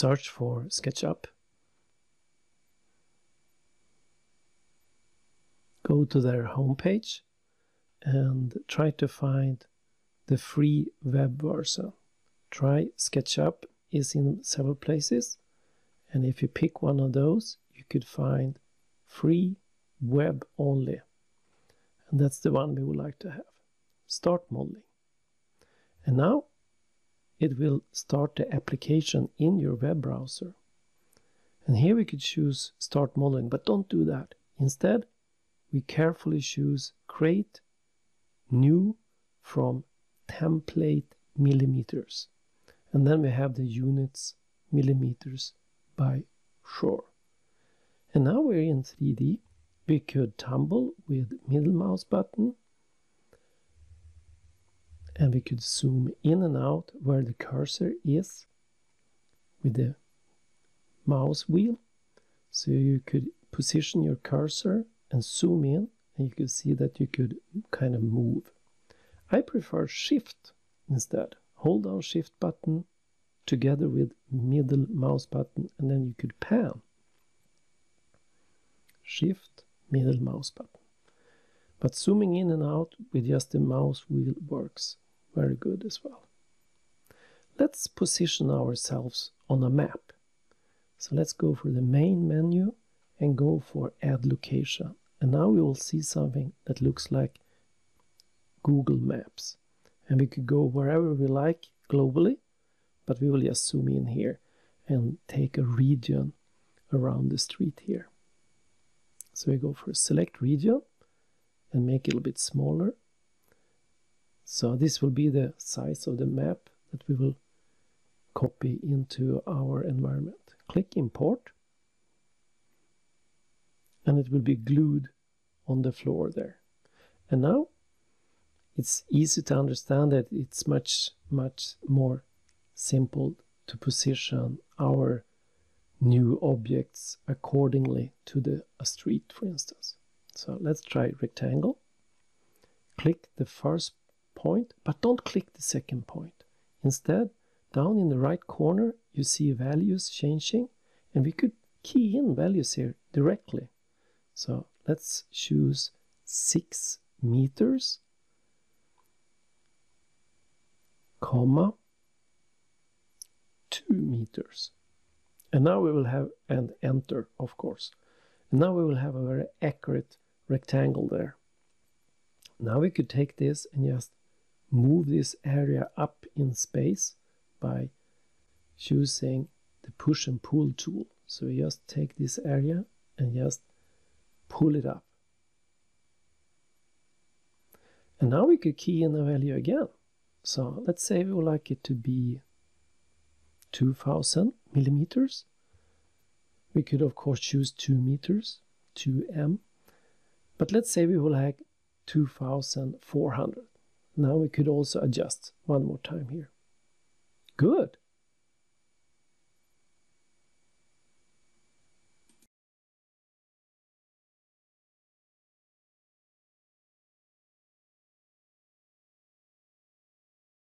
search for SketchUp. Go to their homepage and try to find the free web version. Try SketchUp is in several places and if you pick one of those you could find free web only and that's the one we would like to have. Start modeling. And now it will start the application in your web browser. And here we could choose start modeling, but don't do that. Instead, we carefully choose create new from template millimeters. And then we have the units millimeters by shore. And now we're in 3D. We could tumble with middle mouse button and we could zoom in and out where the cursor is with the mouse wheel. So you could position your cursor and zoom in and you could see that you could kind of move. I prefer shift instead. Hold down shift button together with middle mouse button and then you could pan. Shift middle mouse button. But zooming in and out with just the mouse wheel works very good as well. Let's position ourselves on a map. So let's go for the main menu and go for add location. And now we will see something that looks like Google Maps. And we could go wherever we like globally, but we will just zoom in here and take a region around the street here. So we go for select region and make it a little bit smaller. So this will be the size of the map that we will copy into our environment. Click import and it will be glued on the floor there. And now it's easy to understand that it's much, much more simple to position our new objects accordingly to the a street, for instance. So let's try rectangle. Click the first point, but don't click the second point. Instead, down in the right corner, you see values changing, and we could key in values here directly. So let's choose 6 meters, comma, 2 meters. And now we will have, and enter, of course. And now we will have a very accurate rectangle there. Now we could take this and just move this area up in space by choosing the push and pull tool. So we just take this area and just pull it up. And now we could key in a value again. So let's say we would like it to be 2000 millimeters. We could of course choose 2 meters, 2m. But let's say we would like 2400. Now we could also adjust one more time here. Good.